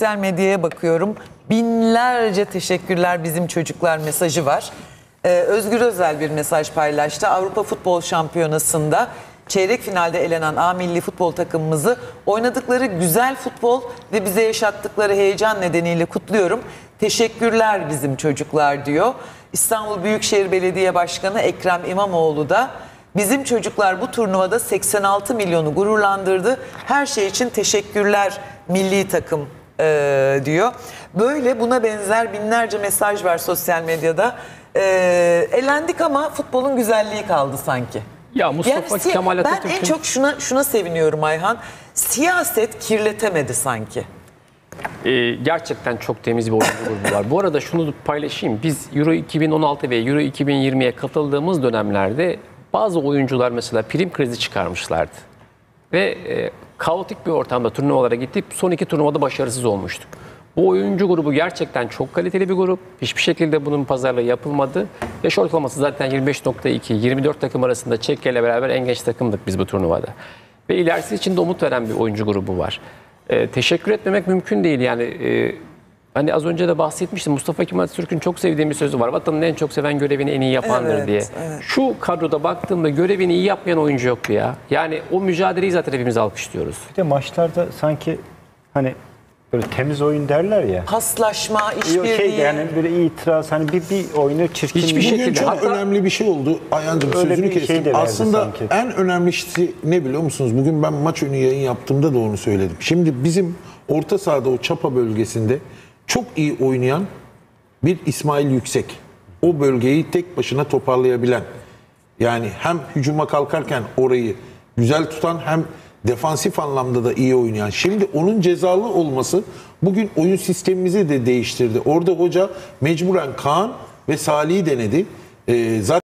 Sosyal medyaya bakıyorum. Binlerce teşekkürler bizim çocuklar mesajı var. Ee, Özgür Özel bir mesaj paylaştı. Avrupa Futbol Şampiyonası'nda çeyrek finalde elenen A milli futbol takımımızı oynadıkları güzel futbol ve bize yaşattıkları heyecan nedeniyle kutluyorum. Teşekkürler bizim çocuklar diyor. İstanbul Büyükşehir Belediye Başkanı Ekrem İmamoğlu da bizim çocuklar bu turnuvada 86 milyonu gururlandırdı. Her şey için teşekkürler milli takım e, diyor. Böyle buna benzer binlerce mesaj var sosyal medyada. E, elendik ama futbolun güzelliği kaldı sanki. Ya Mustafa Yani Kemal ben Atatürk'ün en çok şuna şuna seviniyorum Ayhan. Siyaset kirletemedi sanki. e, gerçekten çok temiz bir oyuncu grubu var. Bu arada şunu da paylaşayım. Biz Euro 2016 ve Euro 2020'ye katıldığımız dönemlerde bazı oyuncular mesela prim krizi çıkarmışlardı. Ve e, kaotik bir ortamda turnuvalara gittik. Son iki turnuvada başarısız olmuştuk. Bu oyuncu grubu gerçekten çok kaliteli bir grup. Hiçbir şekilde bunun pazarlığı yapılmadı. Yaş ortalaması zaten 25.2. 24 takım arasında Çekya ile beraber en genç takımdık biz bu turnuvada. Ve ilerisi için de umut veren bir oyuncu grubu var. Ee, teşekkür etmemek mümkün değil. Yani e, hani az önce de bahsetmiştim. Mustafa Kemal Atatürk'ün çok sevdiğim bir sözü var. Vatanını en çok seven görevini en iyi yapandır Evet, diye. evet. Şu kadroda baktığımda görevini iyi yapmayan oyuncu yoktu ya. Yani o mücadeleyi zaten hepimiz alkışlıyoruz. Bir de maçlarda sanki hani böyle temiz oyun derler ya. Paslaşma, Yok işbirliği. şey yani böyle itiraz hani bir, bir oyunu çirkin Hiçbir bir- şey- Bugün şekilde. çok Hatta- önemli bir şey oldu. Ayhancığım Öyle sözünü şey kestim. verdi Aslında sanki. en önemlisi ne biliyor musunuz? Bugün ben maç önü yayın yaptığımda da onu söyledim. Şimdi bizim orta sahada o çapa bölgesinde çok iyi oynayan bir İsmail Yüksek. O bölgeyi tek başına toparlayabilen. Yani hem hücuma kalkarken orayı güzel tutan hem defansif anlamda da iyi oynayan. Şimdi onun cezalı olması bugün oyun sistemimizi de değiştirdi. Orada hoca mecburen Kaan ve Salih'i denedi. Ee, zaten